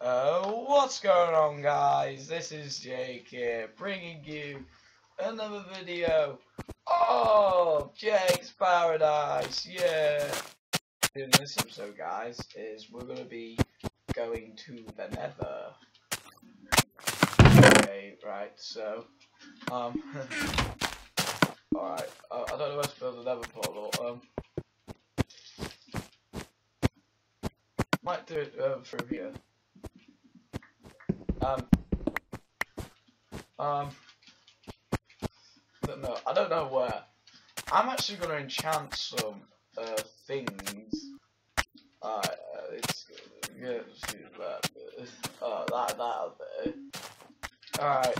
Uh, what's going on guys? This is Jake here, bringing you another video. Oh, Jake's Paradise, yeah! In this episode guys, is we're gonna be going to the nether. Okay, right, so, um, alright, I don't know where to build the nether portal, um, might do it uh, through here. Um, um, know. I don't know where. I'm actually going to enchant some uh, things. Uh, it's yeah, that. Uh, that that. Alright.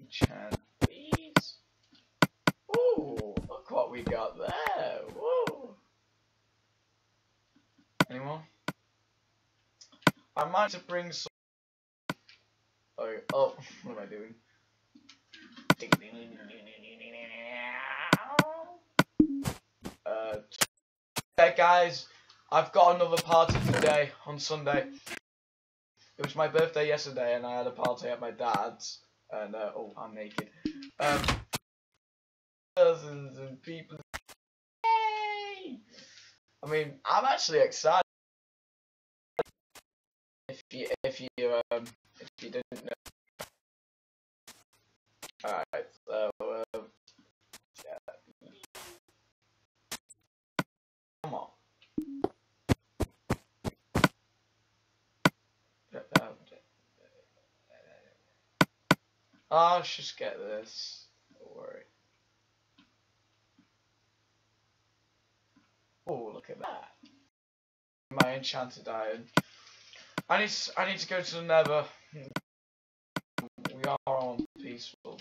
Enchant these. Ooh, look what we got there. Whoa. Anyone? I might have bring some. Oh, oh, what am I doing? Uh, hey guys, I've got another party today on Sunday. It was my birthday yesterday, and I had a party at my dad's. And uh, oh, I'm naked. Um, dozens of people. Yay! I mean, I'm actually excited. If you, um, if you didn't know. Alright, so, um, yeah. Come on. Oh, let's just get this. Don't worry. Oh, look at that. My enchanted iron. I need I need to go to the nether. We are on peaceful.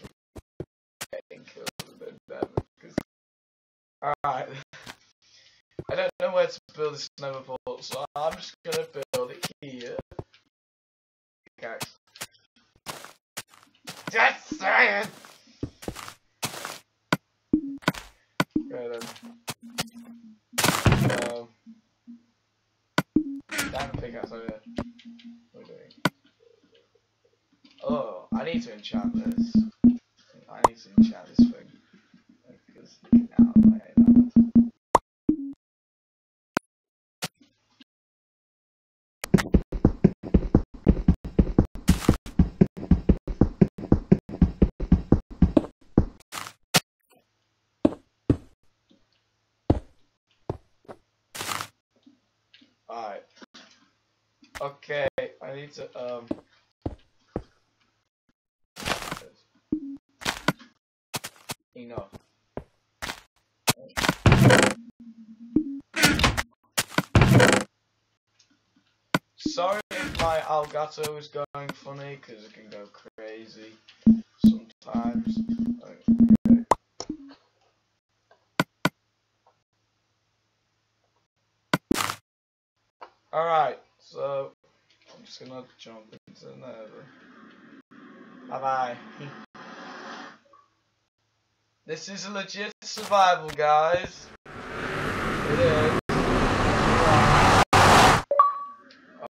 Alright. I don't know where to build this nether portal, so I'm just gonna build it here. Okay. Just saying! Okay then. Um, damn pickaxe over there. What are we doing? Oh, I need to enchant this. I need to enchant this thing. Alright. Okay, I need to, um... Enough. Sorry if my Elgato is going funny, because it can go crazy sometimes. Alright, so I'm just gonna jump into the nether. Bye bye. This is a legit survival, guys. It is.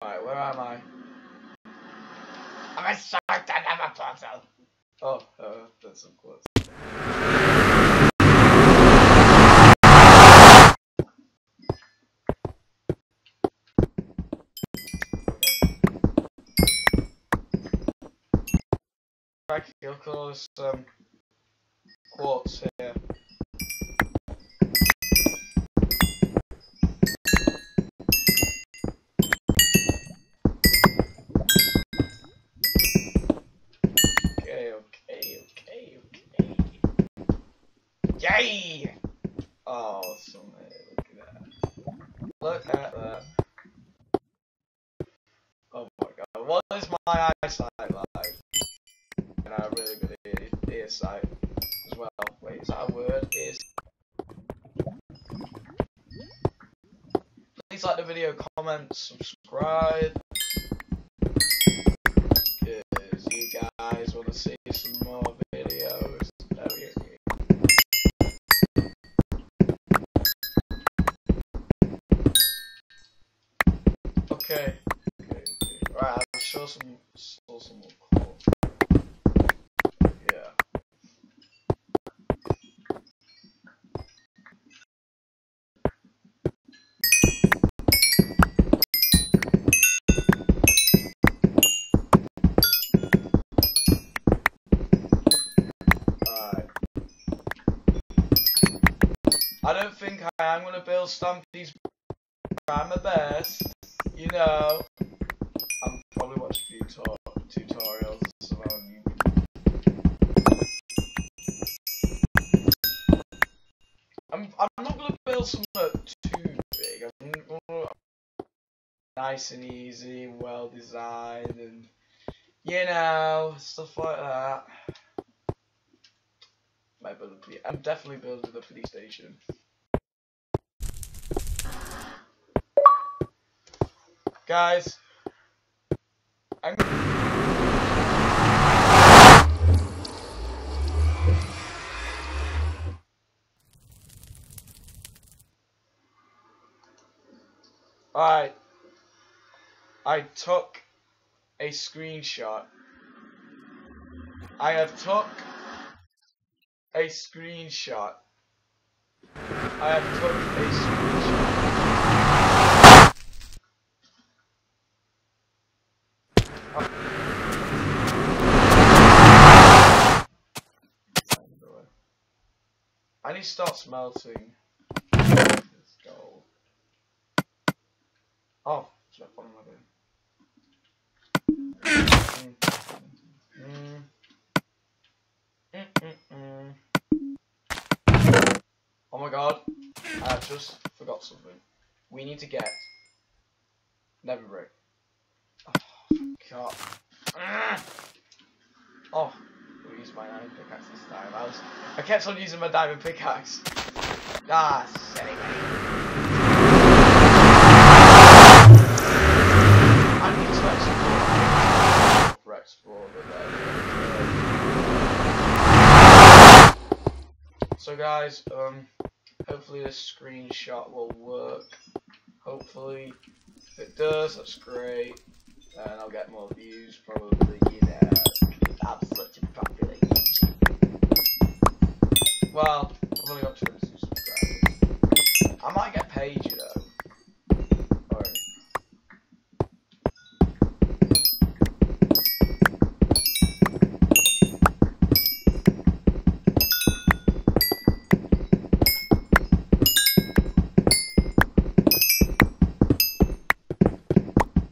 Alright, where am I? I'm inside the nether portal. Oh, uh, that's of course. I'll cause um, quartz here. Okay, okay, okay, okay. Yay! Awesome, look at that. Look at that. Oh my god, what is my eyesight like? and I really good ear, ear sight that word is. Please like the video, comment, subscribe. Because you guys want to see some more videos. Okay. okay. Right, I'll show some, show some more. I don't think I am gonna build Stampy's try my best. You know, I'm probably watching a few tu- tutorials. I'm, I'm not gonna build something too big. I'm gonna nice and easy well designed and you know stuff like that. Build. I'm definitely building a police station. Guys, I'm Alright. I took a screenshot. I have took a screenshot. I have took a screenshot. I need to start smelting. Let's go. Oh, I follow my? Oh my god, I just forgot something. We need to get Never break. Oh, god. Ah. Oh, we'll use my diamond pickaxe this I kept on using my diamond pickaxe. Ah, silly. I need to. So guys, um, hopefully this screenshot will work. Hopefully, if it does, that's great. And I'll get more views, probably, you know, because Well, I've only got 22 subscribers. I might get paid, you know.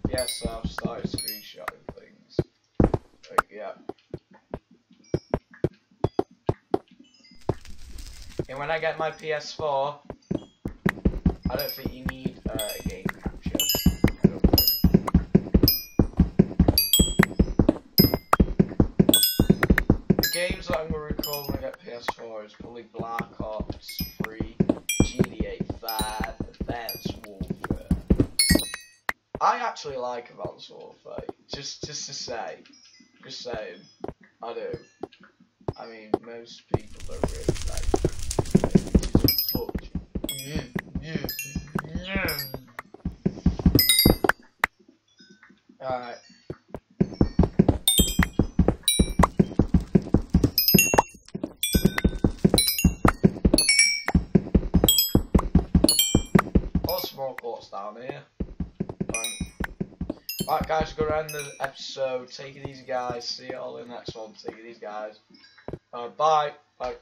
Yes, I've started screenshotting things. Like, yeah. And when I get my PS4, I don't think you need uh, a game capture. The games that I'm gonna record when I get PS4 is probably Black Ops 3, GTA 5, Advanced Warfare. I actually like Advanced Warfare. Just, just to say, just saying, I do. I mean, most people don't really like. it. It's a fuck. Yeah, yeah, yeah. Alright. All small ports down here. Right, guys, go around the episode. Take it easy, guys. See you all in the next one. Take it easy, guys. Uh, bye. Bye.